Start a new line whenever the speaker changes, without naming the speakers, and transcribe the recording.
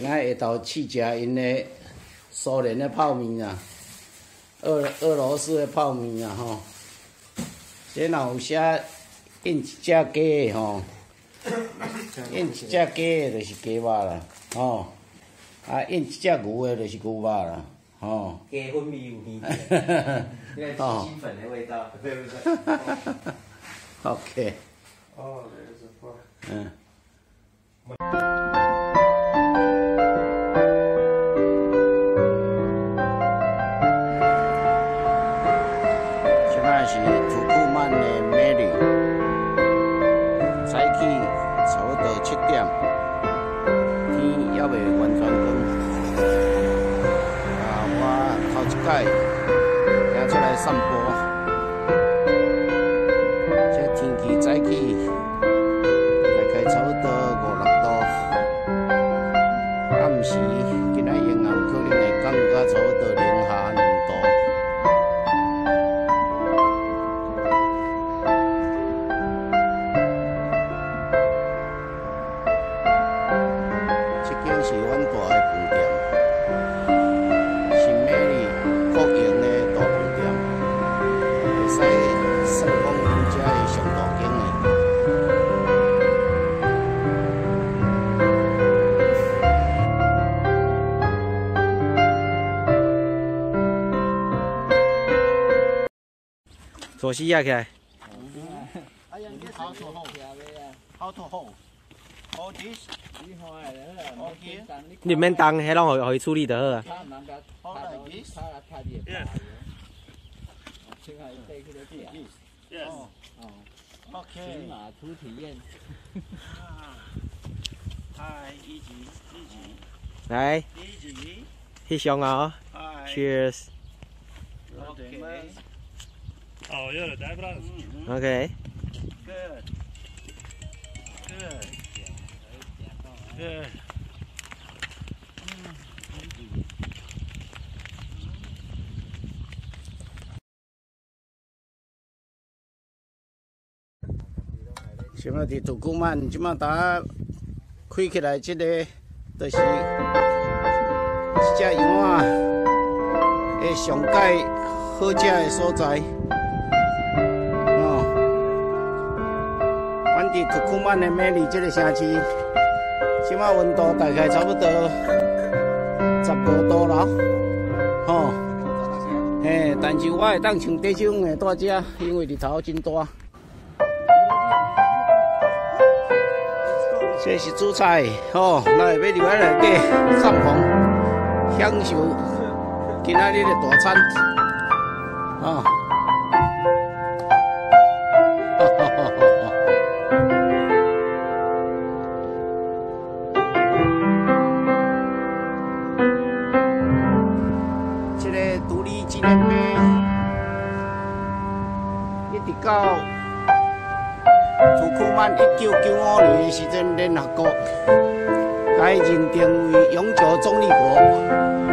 下昼试食因的苏联的泡面啊，俄俄罗斯的泡面啊吼。这若有写印一只鸡的吼，印一只鸡的就是鸡肉啦，吼。啊，印一只牛的就是牛肉啦，吼。
鸡粉味有味道，因为鸡心粉的味道，对不对
？OK。
哦，这是花。
嗯。现在是土库曼的美丽，早起差不多七点，天还未完全光。啊，我头一摆行出来散步，坐起起来。你免动，迄拢互互伊处理就好啊。
OK。马图体验。
嗨，一级，一级。
来。
一级。
翕相啊！
Cheers。OK。
Oh, you're a dive brother.
Okay.
Good. Good. Good. chúng ta thì tụ cũng mặn chúng ta ta khuy cái đại trên đây tôi chỉ chỉ chạy hoa, ê sống cây, hơi chạy số trái. 伫土库曼的美丽这个城市，即马温度大概差不多十五度了，吼。嘿，但是我会当穿短袖的大遮，因为日头真大。这是主菜，吼，来要入来内底散风，享受今仔日的大餐，直。到土库曼一九九五年的时阵，联合国才认定为永久中立国。